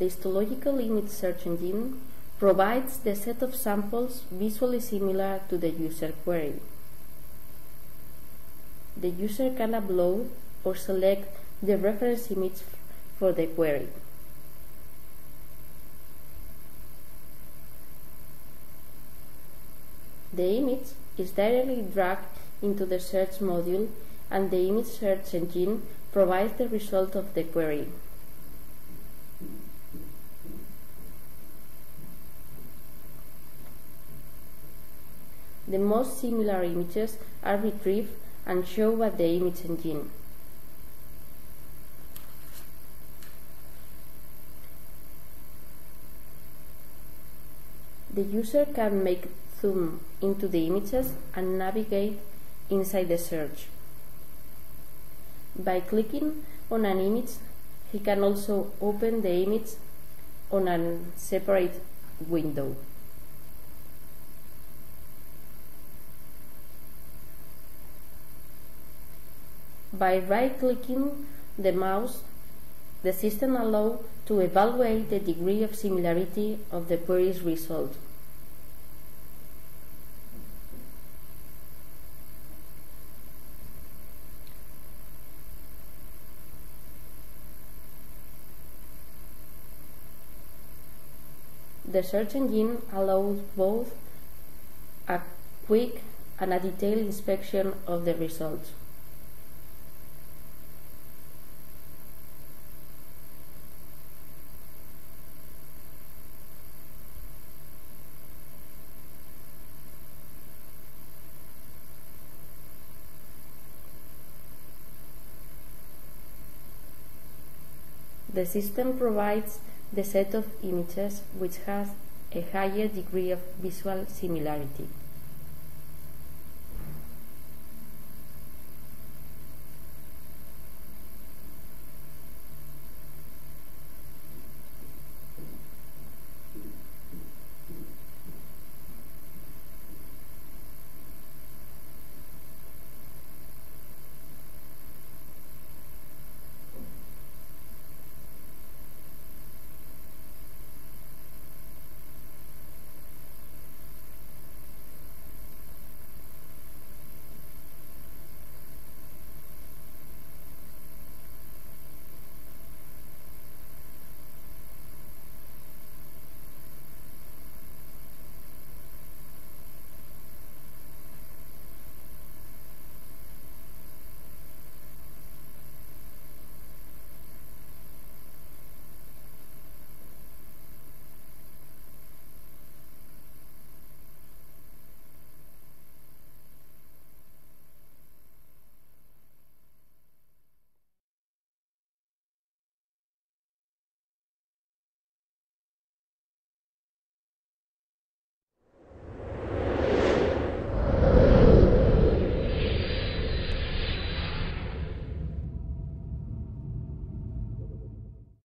the histological image search engine provides the set of samples visually similar to the user query. The user can upload or select the reference image for the query. The image is directly dragged into the search module and the image search engine provides the result of the query. The most similar images are retrieved and shown by the image engine. The user can make zoom into the images and navigate inside the search. By clicking on an image, he can also open the image on a separate window. By right-clicking the mouse, the system allows to evaluate the degree of similarity of the query's result. The search engine allows both a quick and a detailed inspection of the results. The system provides the set of images which has a higher degree of visual similarity.